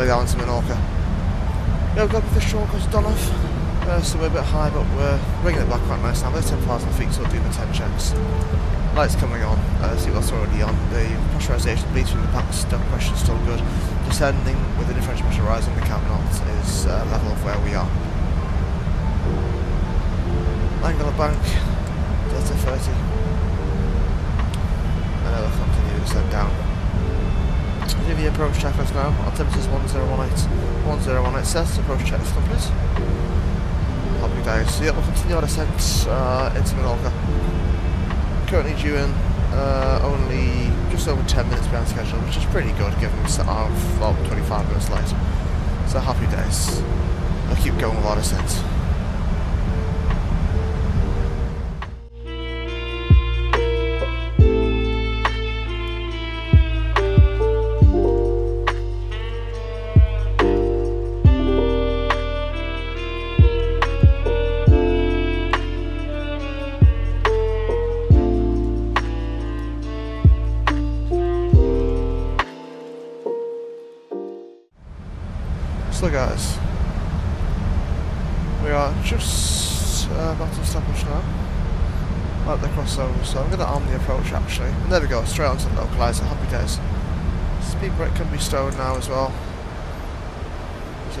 The way down to Minorca. Yeah, we've got the shore because Donoff. Uh, so we're a bit high, but we're bringing it back quite nice now. We're 10,000 feet, so we'll do the 10 checks. Lights coming on, uh, see what's already on. The pressurisation between the packs, still pressure's still good. Descending with the differential pressure rising, the cap knot is uh, level of where we are. Angle of bank, Delta 30. And it'll continue to down. The approach checklist now. Altimeter's 1018. 1018 says approach checklist complete. Happy. So yeah, we'll continue our descent uh, into Menorca. Currently due in uh, only just over 10 minutes behind schedule, which is pretty good given we set off about 25 minutes late. So happy days. I'll keep going with our descent.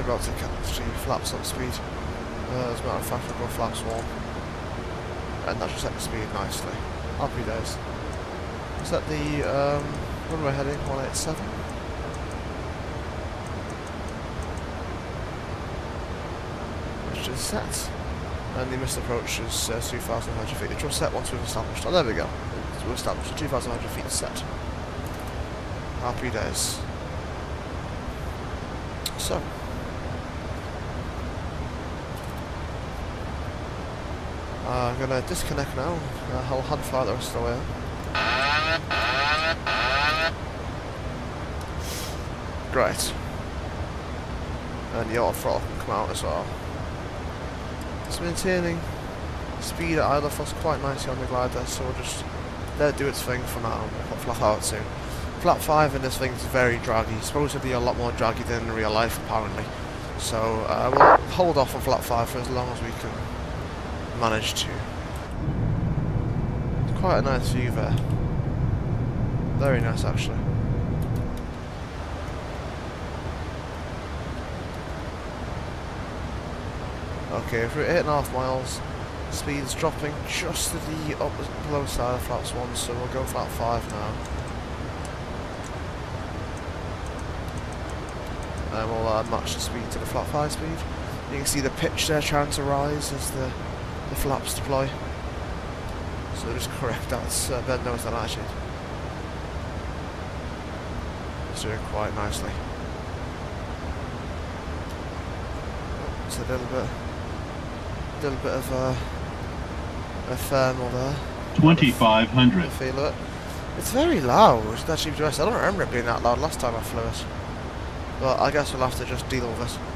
About to actually flaps up speed. Uh, as a matter of fact, we'll go flaps one. And that should set the speed nicely. Happy days. Is that the um, runway heading 187. which is set. And the missed approach is uh, 2,100 feet, which will set once we've established. Oh, there we go. We've established 2,100 feet set. Happy days. So. To disconnect now. Uh, I'll the rest of the way. Great. And the auto throttle can come out as well. It's maintaining speed at idle thrust quite nicely on the glider, so we'll just let it do its thing for now. We'll flat out soon. Flat 5 in this thing is very draggy. It's supposed to be a lot more draggy than in real life, apparently. So uh, we'll hold off on flat 5 for as long as we can manage to. Quite a nice view there. Very nice, actually. Okay, for eight and a half miles, speed's dropping just to the opposite below side of flaps one, so we'll go flat five now. And we'll uh, match the speed to the flat five speed. You can see the pitch there trying to rise as the, the flaps deploy. So just correct that, uh, bend nose that attitude. It's doing quite nicely. It's a little bit little bit of a, a thermal there. 2500. I feel it. It's very loud, that dress. I don't remember it being that loud last time I flew it. But I guess we'll have to just deal with it.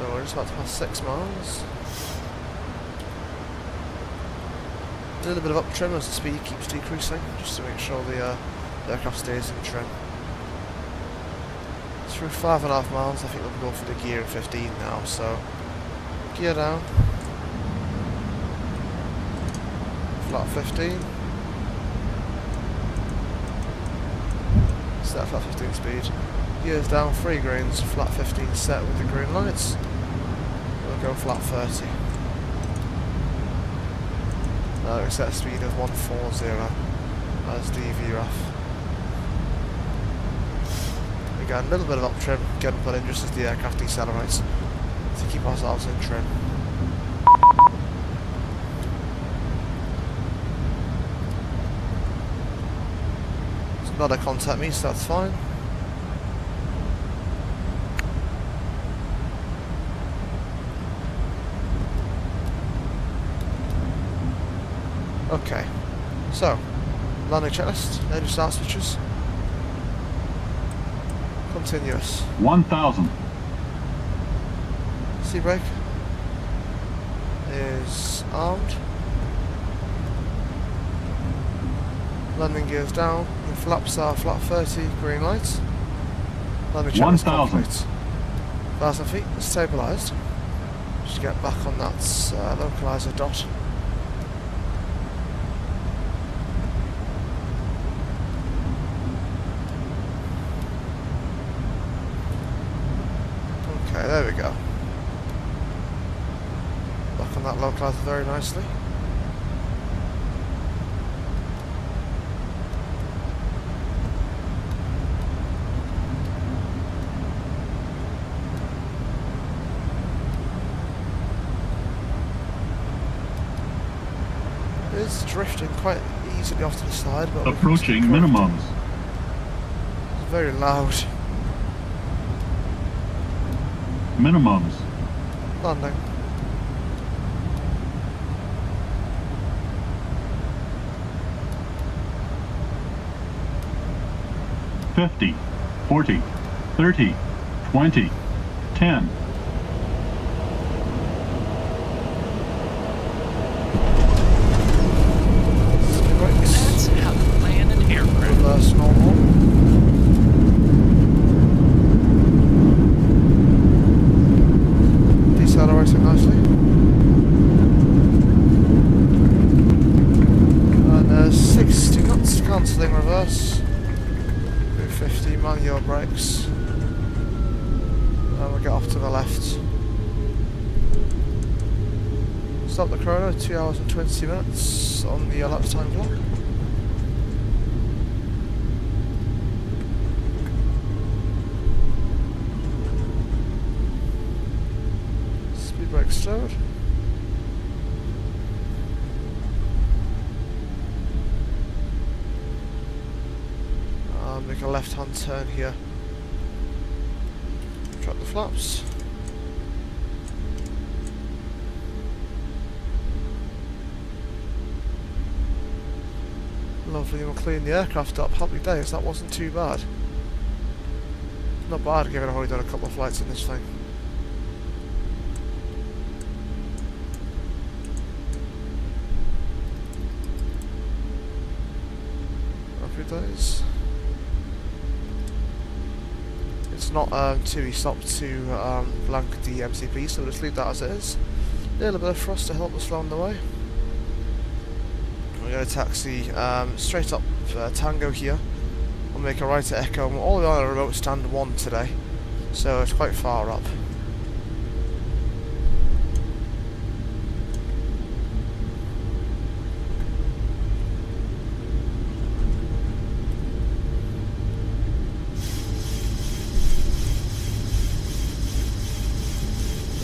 So we're just about to pass six miles. A little bit of up trim as the speed keeps decreasing, just to make sure the, uh, the aircraft stays in trim. Through five and a half miles, I think we'll go for the gear in 15 now, so gear down. Flat 15. Set flat 15 speed. Gears down, three greens, flat 15 set with the green lights. Go flat 30. Now set a speed of 140 as VREF. Again, a little bit of up trim, getting put in just as the aircraft decelerates to keep ourselves in trim. It's not a contact me, so that's fine. Okay, so landing checklist, engine start switches. Continuous. 1000. Sea brake. is armed. Landing gears down. The flaps are flat 30, green light. Landing check is 1,000. complete. 1,000 feet, stabilised. Just get back on that uh, localizer dot. Okay, there we go. Back on that localizer very nicely. It is drifting quite easily off to the side, but Approaching minimums. It's very loud. Minimums. Landing. 50, 40, 30, 20, 10, 20 minutes on the elapsed time clock. Speed brake stowed. Uh, make a left hand turn here. Drop the flaps. Lovely, we'll clean the aircraft up. Happy days, that wasn't too bad. Not bad given I've only done a couple of flights in this thing. Happy days. It's not um, too easy stop to um, blank the MCP, so we'll just leave that as it is. A little bit of frost to help us along the way. We're to taxi um, straight up uh, Tango here. We'll make a right at Echo. all the a remote stand 1 today, so it's quite far up.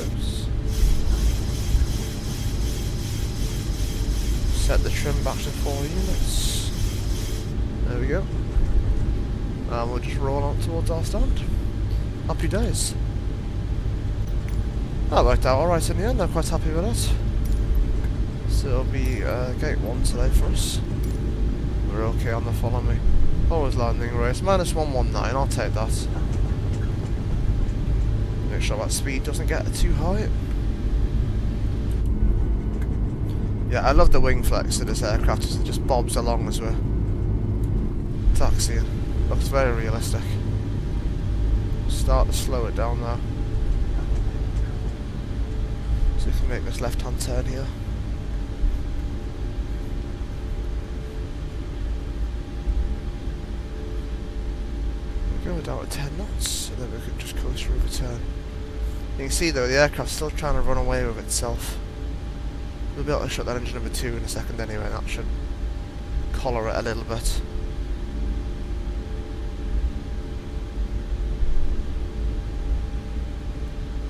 Oops. Set the trim back to 4 units. There we go. And we'll just roll on towards our stand. Happy days. That worked out alright in the end, I'm quite happy with it. So it'll be uh, gate 1 today for us. We're okay on the follow me. Always landing rate, minus 119, I'll take that. Make sure that speed doesn't get too high. Yeah, I love the wing flex of this aircraft, it just bobs along as we're taxiing. Looks very realistic. Start to slow it down now. So we can make this left hand turn here. We're going down to 10 knots, and then we can just coast through the turn. You can see though, the aircraft's still trying to run away with itself. We'll be able to shut that engine number 2 in a second anyway, and that should collar it a little bit.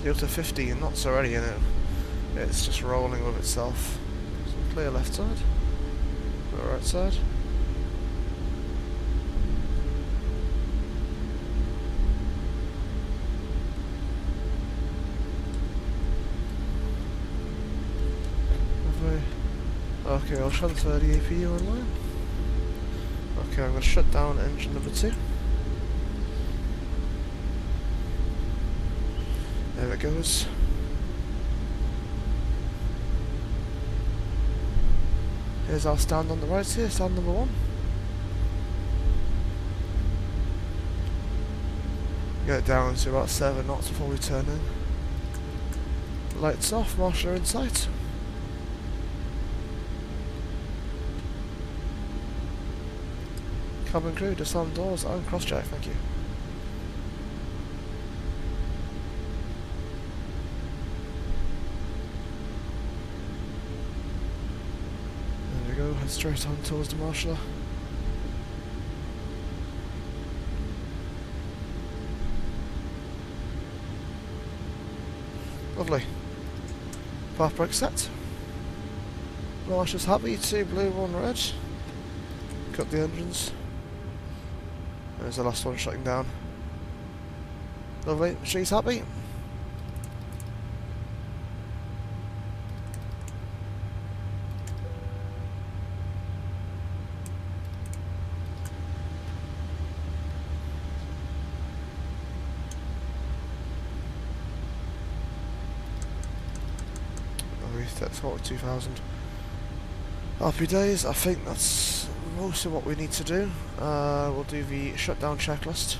You're to 15 knots already, you know. It's just rolling with itself. So clear left side. Go right side. Okay, I'll transfer the APU online. Okay, I'm going to shut down engine number 2. There it goes. Here's our stand on the right here, stand number one. Get down to about 7 knots before we turn in. Lights off, marshal in sight. Cabin crew, disarm doors and cross-check, thank you. There we go, head straight on towards the marshaller. Lovely. Park brake set. Marshal's happy, two blue, one red. Cut the engines. There's the last one shutting down. Lovely, she's happy. That's what 2000. Happy days. I think that's most of what we need to do. Uh, we'll do the shutdown checklist.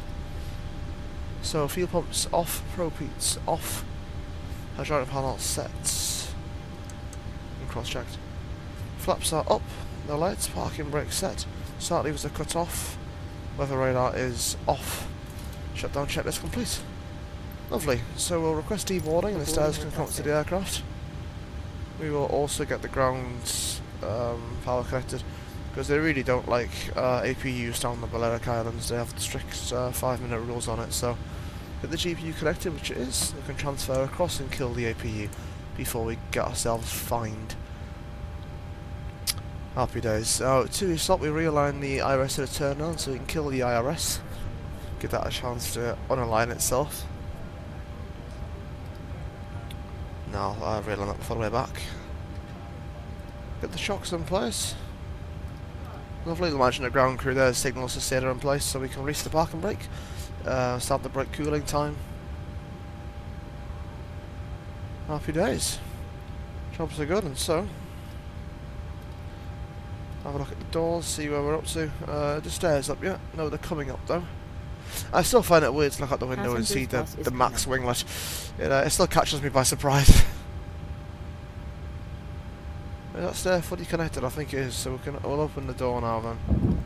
So fuel pumps off, probe heats off, hydraulic panel set, and cross-checked. Flaps are up, no lights, parking brake set, start levers are cut off, weather radar is off, shutdown checklist complete. Lovely, so we'll request deboarding and the stairs can come up to the aircraft. We will also get the ground um, power connected because they really don't like uh, APUs down the Balearic Islands. They have strict uh, five minute rules on it. So get the GPU connected, which it is. We can transfer across and kill the APU before we get ourselves fined. Happy days. So to stop, we realign the IRS to the turn on so we can kill the IRS. Give that a chance to unalign itself. I'll uh, realign that before the way back. Get the chocks in place. Lovely, imagine the ground crew there signals to stay there in place so we can reach the parking brake. Uh, start the brake cooling time. Happy days. Jobs are good and so. Have a look at the doors, see where we're up to. Uh, the stairs up yet? No, they're coming up though. I still find it weird to look out the window and see the, the max winglet. It, uh, it still catches me by surprise. is that stair fully connected? I think it is, so we can we'll open the door now then.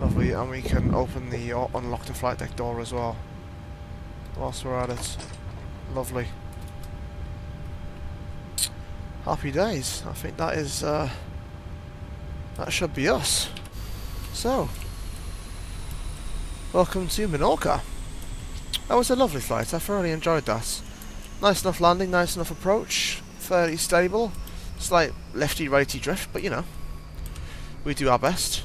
Lovely, and we can open the or unlock the flight deck door as well. Whilst we're at it. Lovely. Happy days. I think that is uh, that should be us. So, welcome to Menorca. That was a lovely flight, I thoroughly enjoyed that. Nice enough landing, nice enough approach, fairly stable. Slight lefty-righty drift, but you know, we do our best.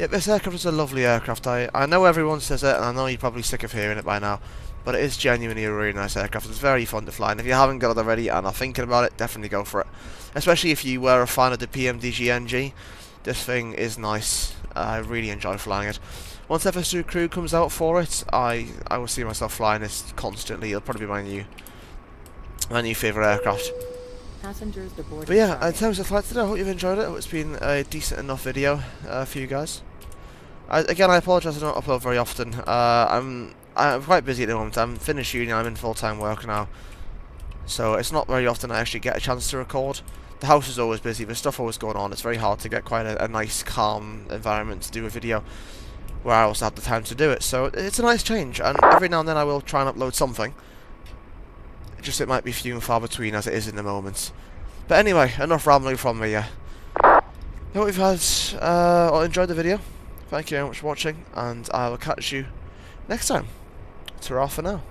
Yep, this aircraft is a lovely aircraft. I, I know everyone says it, and I know you're probably sick of hearing it by now, but it is genuinely a really nice aircraft. It's very fun to fly, and if you haven't got it already and are thinking about it, definitely go for it. Especially if you were a fan of the PMDG NG, this thing is nice. I really enjoy flying it. Once FS2Crew comes out for it, I I will see myself flying this constantly. It'll probably be my new my new favourite aircraft. Passengers aboard. But yeah, in terms of flight today, I hope you've enjoyed it. I hope it's been a decent enough video uh, for you guys. I, again, I apologise I don't upload very often. Uh, I'm I'm quite busy at the moment. I'm finished uni. I'm in full time work now, so it's not very often I actually get a chance to record. The house is always busy. There's stuff always going on. It's very hard to get quite a, a nice, calm environment to do a video where I also have the time to do it. So it's a nice change, and every now and then I will try and upload something. Just it might be few and far between as it is in the moment. But anyway, enough rambling from me. Uh, I hope you've had uh, or enjoyed the video. Thank you very much for watching, and I will catch you next time. Ta-ra for now.